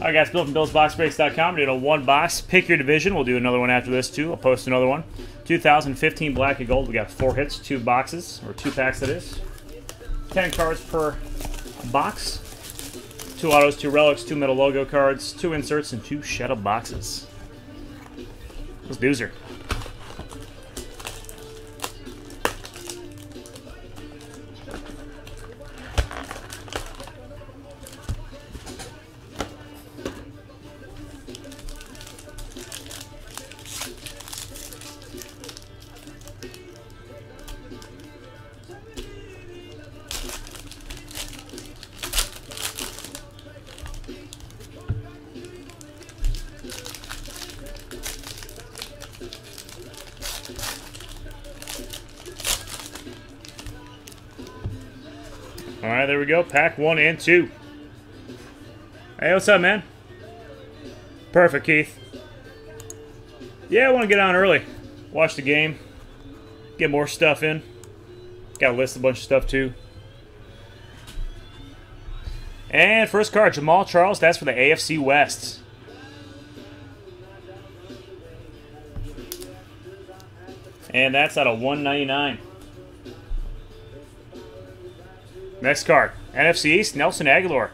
All right, guys, Bill from BillsBoxBreaks.com. Doing a one box. Pick your division. We'll do another one after this, too. I'll post another one. 2015 Black and Gold. We got four hits, two boxes, or two packs, that is. 10 cards per box. Two autos, two relics, two metal logo cards, two inserts, and two shadow boxes. Let's do All right, there we go. Pack one and two. Hey, what's up, man? Perfect, Keith. Yeah, I want to get on early. Watch the game. Get more stuff in. Got to list a bunch of stuff, too. And first card, Jamaal Charles. That's for the AFC West. And that's out of 199. Next card, NFC East, Nelson Agholor.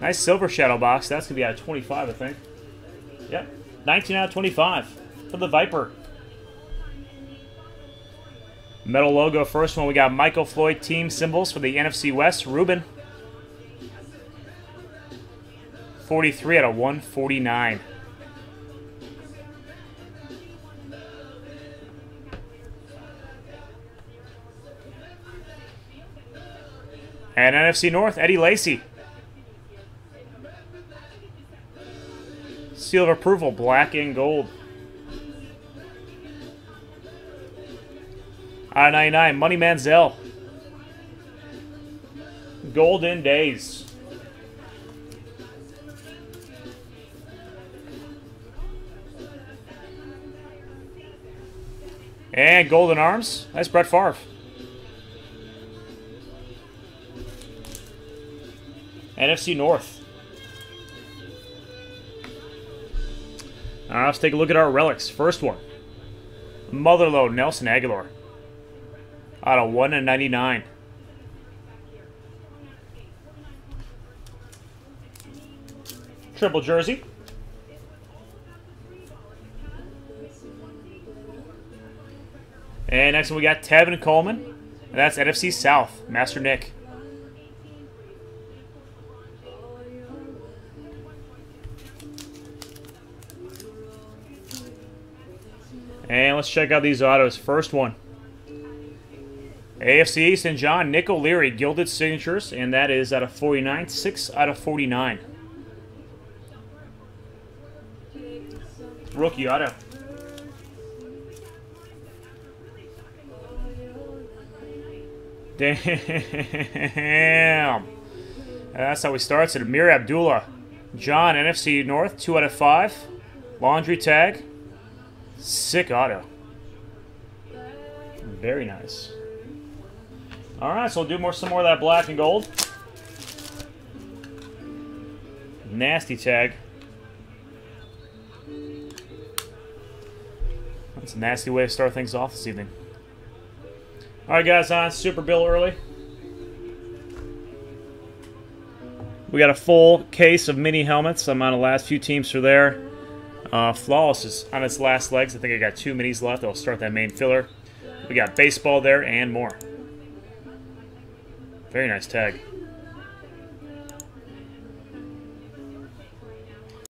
Nice silver shadow box. That's going to be out of 25, I think. Yep, 19 out of 25 for the Viper. Metal logo first one. We got Michael Floyd team symbols for the NFC West. Ruben. 43 out of 149. And NFC North, Eddie Lacy. Seal of approval, black and gold. Out of 99, Money Manziel. Golden Days. And Golden Arms. That's Brett Favre. NFC North. Let's take a look at our relics. First one. Motherload Nelson Agholor. Out of 1 and 99. Triple jersey. And next one we got Tevin Coleman. And that's NFC South, Master Nick. And let's check out these autos. First one. AFC East and John, Nick O'Leary, Gilded Signatures, and that is out of 49. 6 out of 49. Rookie auto. Damn. That's how we starts it. Ameer Abdullah. John, NFC North, 2 out of 5. Laundry tag. Sick auto. Very nice. All right, so we'll do more some more of that black and gold. Nasty tag. That's a nasty way to start things off this evening. All right, guys, on Super Bill early. We got a full case of mini helmets. I'm on the last few teams for there. Uh, Flawless is on its last legs. I think I got two minis left. I'll start that main filler. We got baseball there and more. Very nice tag.